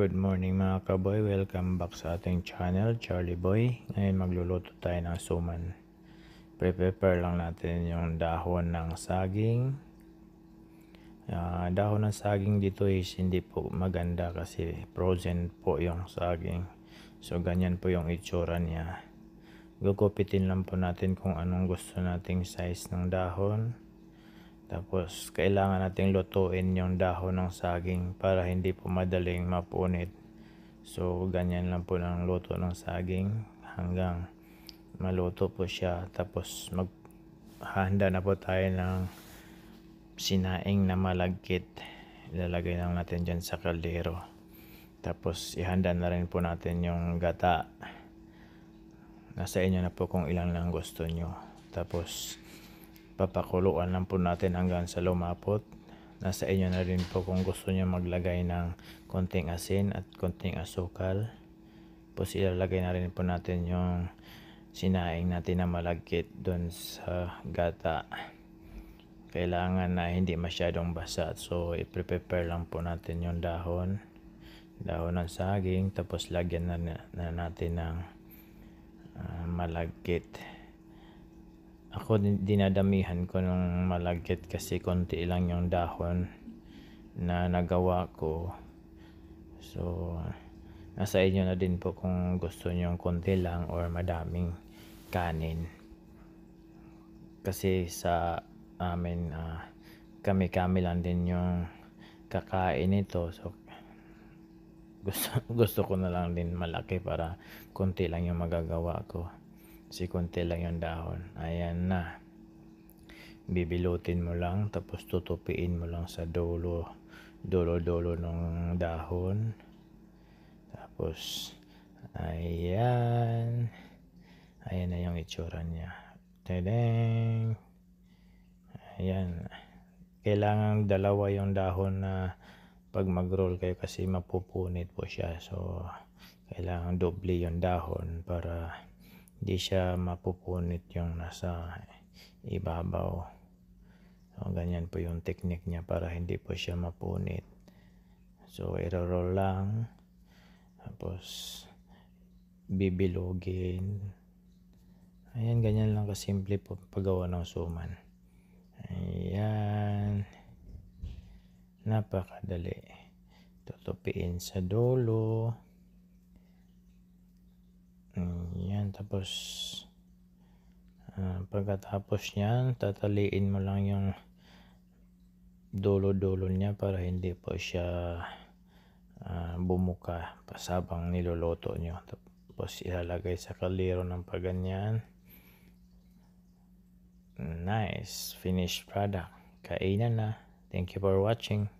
Good morning mga kaboy, welcome back sa ating channel, Charlie Boy. Ngayon magluluto tayo ng suman. Pre-prepare lang natin yung dahon ng saging. Ah, dahon ng saging dito is hindi po maganda kasi frozen po yung saging. So ganyan po yung itsura niya. Gugupitin lang po natin kung anong gusto nating size ng dahon. Tapos, kailangan nating lutuin yung dahon ng saging para hindi po madaling mapunit. So, ganyan lang po ng luto ng saging hanggang maluto po siya. Tapos, maghahanda na po tayo ng sinaing na malagkit. Ilalagay lang natin dyan sa kaldero. Tapos, ihanda na rin po natin yung gata. Nasa inyo na po kung ilang lang gusto nyo. Tapos, papakuluan lang po natin hanggang sa lumapot. Nasa inyo na rin po kung gusto nyo maglagay ng konting asin at konting asukal. Tapos ilalagay na rin po natin yung sinaing natin na malagkit doon sa gata. Kailangan na hindi masyadong basa. So i-prepare lang po natin yung dahon. Dahon ng saging. Tapos lagyan na, na natin ng uh, malagkit ako dinadamihan ko ng malagkit kasi konti lang yung dahon na nagawa ko. So nasa inyo na din po kung gusto nyo konti lang or madaming kanin. Kasi sa amin uh, kami kami lang din yung kakain ito so gusto, gusto ko na lang din malaki para konti lang yung magagawa ko kasi konti lang yung dahon. Ayan na. Bibilutin mo lang tapos tutupiin mo lang sa dulo dulo dulo ng dahon. Tapos ayan. Ayan na yung itsura niya. Tadang! Ayan. Kailangan dalawa yung dahon na pag mag roll kayo kasi mapupunit po siya. So kailangan doble yung dahon para hindi siya mapupunit yung nasa ibabaw. So ganyan po yung technique niya para hindi po siya mapunit. So iro-roll lang. Tapos bibilogin ayan ganyan lang kasimple po paggawa ng suman. Ayan. Napakadali. Tutupiin sa dulo tapos uh, pagkatapos niyan, tataliin mo lang yung dulo-dulo niya para hindi po siya uh, bumuka pasabang niluluto nyo. Tapos ilalagay sa kaliro ng paganyan. Nice finished product. Kainan na. Thank you for watching.